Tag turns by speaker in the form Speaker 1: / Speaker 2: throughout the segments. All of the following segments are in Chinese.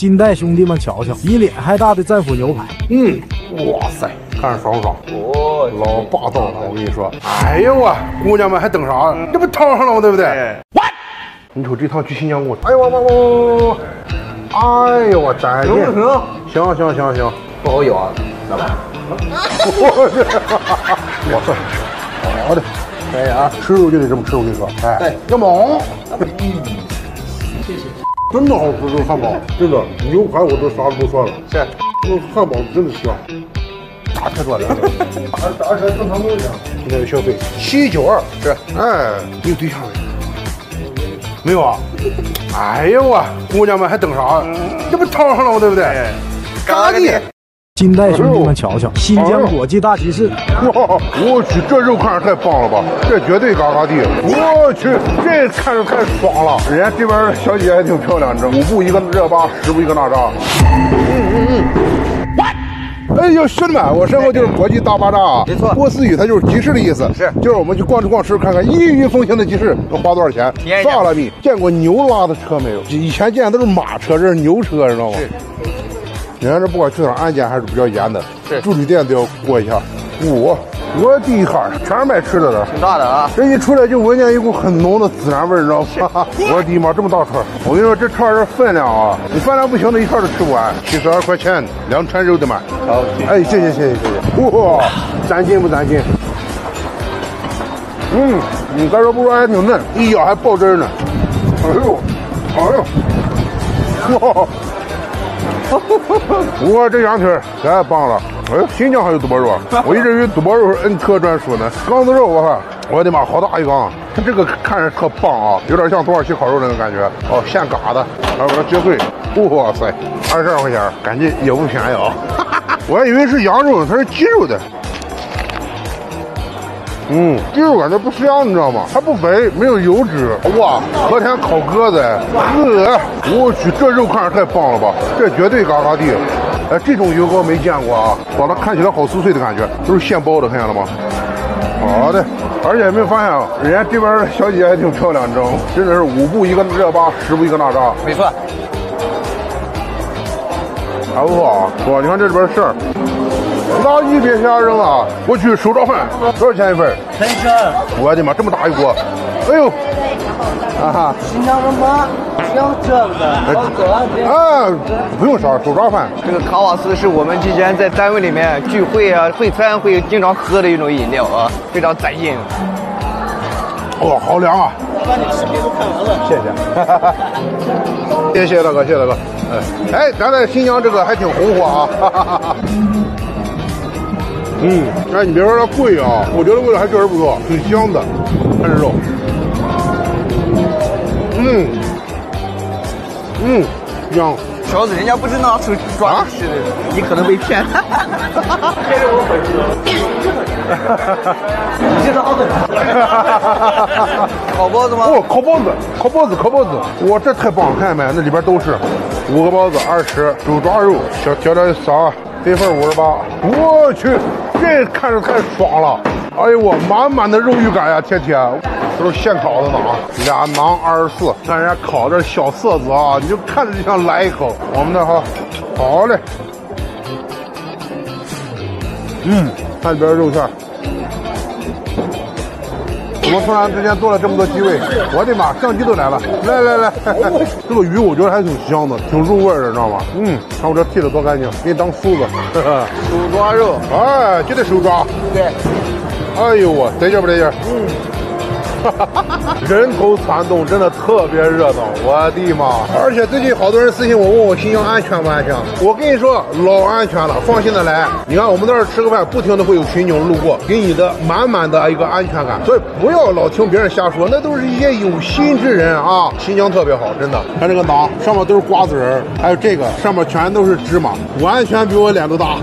Speaker 1: 近代兄弟们瞧瞧，比脸还大的战斧牛排，
Speaker 2: 嗯，哇塞，看着爽不爽？哦，老霸道了，我跟你说。哎呦我，姑娘们还等啥？这不套上了吗？对不对？What？你瞅这趟去新疆我，哎呦我我我我，哎呦我再见。行行行行行，
Speaker 3: 不好咬啊，老板。
Speaker 2: 哇塞，好的，
Speaker 3: 可以啊，
Speaker 2: 吃肉就得这么吃，我跟你说。哎，要猛。真的好吃，这个汉堡，真的牛排我都啥都不算了。
Speaker 3: 是，
Speaker 2: 这个汉堡真的香，打车多少？打打车正常路上。今天的消费七九二，
Speaker 3: 是。
Speaker 2: 哎，你有对象没？没有啊？哎呦我，姑娘们还等啥？这不套上了吗？对不对？
Speaker 3: 嘎地。
Speaker 1: 近代兄弟们瞧瞧，新疆国际大集市，
Speaker 2: 哇！我去，这肉看着太棒了吧！这绝对嘎嘎地！我去，这看着太爽了！人家这边小姐姐还挺漂亮，这五步一个热巴，十步一个娜扎。嗯嗯嗯。哎呦，兄弟们，我身后就是国际大巴扎啊！
Speaker 3: 没错，
Speaker 2: 波斯语它就是集市的意思，
Speaker 3: 是，
Speaker 2: 就是我们去逛吃逛吃，看看异域风情的集市能花多少钱？萨拉米，见过牛拉的车没有？以前见的都是马车，这是牛车，知道吗？
Speaker 3: 是。
Speaker 2: 人家这不管去哪儿安检还是比较严的，
Speaker 3: 是
Speaker 2: 住旅店都要过一下。我我的哈，全是卖吃的的，
Speaker 3: 挺大的啊！
Speaker 2: 这一出来就闻见一股很浓的孜然味儿，你知道吗？我的妈，这么大串！我跟你说，这串这分量啊，你分量不行的一串都吃不完。七十二块钱，两串肉的嘛。
Speaker 3: 好，
Speaker 2: 哎，谢谢谢谢谢谢。哇，攒劲不攒劲？嗯，你该说不说还挺嫩，一咬还爆汁呢。哎呦，哎呦，哇！我这羊腿太棒了！哎，新疆还有肚包肉，我一直以为肚包肉是恩特专属呢。缸子肉，我靠，我的妈，好大一缸！它这个看着特棒啊，有点像土耳其烤肉那种感觉。哦，现嘎的，然后把它切碎。哇塞，二十二块钱，感觉也不便宜啊！我还以为是羊肉，它是鸡肉的。嗯，鸡肉感觉不香，你知道吗？它不肥，没有油脂。哇，和田烤鸽子，呃，我去，这肉看着太棒了吧！这绝对嘎嘎地。哎，这种油糕没见过啊，把它看起来好酥脆的感觉，都是现包的，看见了吗？好的，而且有没有发现啊，人家这边的小姐姐还挺漂亮，你知道吗？真的是五步一个热巴，十步一个娜扎。
Speaker 3: 没错。
Speaker 2: 还不错啊，哇，你看这里边馅儿。垃圾别瞎扔啊！我去手抓饭，多少钱一份？
Speaker 3: 三千。
Speaker 2: 我的妈，这么大一锅！哎呦，
Speaker 3: 啊哈！新疆人吗？要这个？
Speaker 2: 啊，不用烧，手抓饭。
Speaker 3: 这个卡瓦斯是我们之前在单位里面聚会啊、会餐会经常喝的一种饮料啊，非常带劲。
Speaker 2: 哇，好凉啊！
Speaker 3: 把你视频都看完了，
Speaker 2: 谢谢。谢谢大哥，谢谢大哥。哎，哎，咱在新疆这个还挺红火啊。嗯，哎，你别说它贵啊，我觉得味道还确实不错，挺香的，看这肉。嗯，嗯，香。
Speaker 3: 小子，人家不是拿手抓吃的，你可能被骗。哈哈哈哈哈！这是我粉丝。哈哈哈哈哈！你这是好粉烤包子吗？
Speaker 2: 哦，烤包子，烤包子，烤包子。哇，这太棒了，看见没？那里边都是五个包子，二十，手抓肉，小调料勺？这份五十八。我去，这看着太爽了。哎呦我，满满的肉欲感呀，天天。都是现烤的呢啊，俩馕二十四，看人家烤这小色泽啊，你就看着就想来一口。我们的哈，好嘞，嗯，看里边肉馅。怎么突然之间做了这么多机位？我的妈，相机都来了！来来来，这个鱼我觉得还挺香的，挺入味的，知道吗？嗯，看我这剔的多干净，给你当梳子。
Speaker 3: 手抓肉，
Speaker 2: 哎，就得手抓。
Speaker 3: 对。
Speaker 2: 哎呦我，得劲不得劲？嗯。人头攒动，真的特别热闹，我的妈！而且最近好多人私信我，问我新疆安全不安全？我跟你说，老安全了，放心的来。你看我们在这吃个饭，不停的会有群警路过，给你的满满的一个安全感。所以不要老听别人瞎说，那都是一些有心之人啊。新疆特别好，真的。看这个馕，上面都是瓜子仁，还有这个上面全都是芝麻，完全比我脸都大。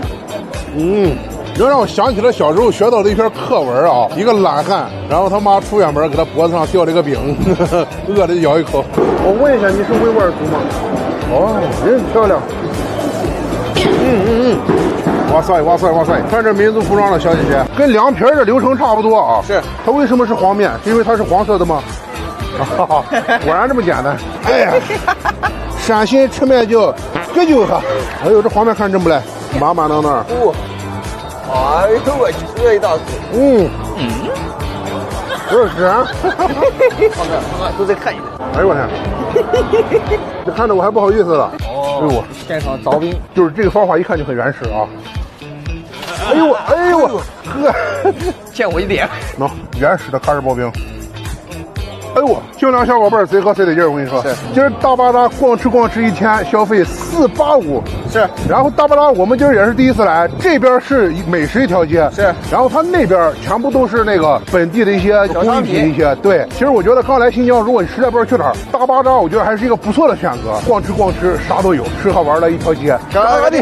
Speaker 2: 嗯。这让我想起了小时候学到的一篇课文啊，一个懒汉，然后他妈出远门给他脖子上吊了一个饼，饿的咬一口。我问一下，你是维吾尔族吗？哦，人漂亮。嗯嗯嗯，哇塞哇塞哇塞！穿着民族服装的小姐姐，跟凉皮的流程差不多啊。
Speaker 3: 是。
Speaker 2: 它为什么是黄面？是因为它是黄色的吗？哈哈，果然这么简单。哎呀。陕西吃面叫这就哈。哎呦，这黄面看着真不赖，满满当当。
Speaker 3: 哦，哎呦我去，这一大口，
Speaker 2: 嗯，有点咸。
Speaker 3: 胖哥，胖哥都在看你。
Speaker 2: 哎呦我天，这看着我还不好意思了。哎呦我，
Speaker 3: 现场凿冰，
Speaker 2: 就是这个方法一看就很原始啊。哎呦我，哎呦我，呵，
Speaker 3: 欠我一点。
Speaker 2: 喏，原始的喀什刨冰。哎呦我，精良小伙伴儿贼喝贼得劲儿，我跟你说，
Speaker 3: 是
Speaker 2: 今儿大巴扎逛吃逛吃一天，消费四八五。
Speaker 3: 是，
Speaker 2: 然后大巴扎我们今儿也是第一次来，这边是美食一条街，
Speaker 3: 是
Speaker 2: 然后它那边全部都是那个本地的一些工艺
Speaker 3: 品
Speaker 2: 品一些。对，其实我觉得刚来新疆，如果你实在不知道去哪儿，大巴扎我觉得还是一个不错的选择。逛吃逛吃啥都有，吃喝玩乐一条街。
Speaker 3: 干干的